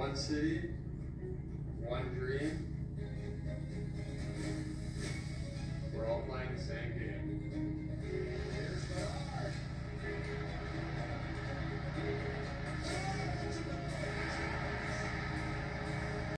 One city, one dream. We're all playing the same game.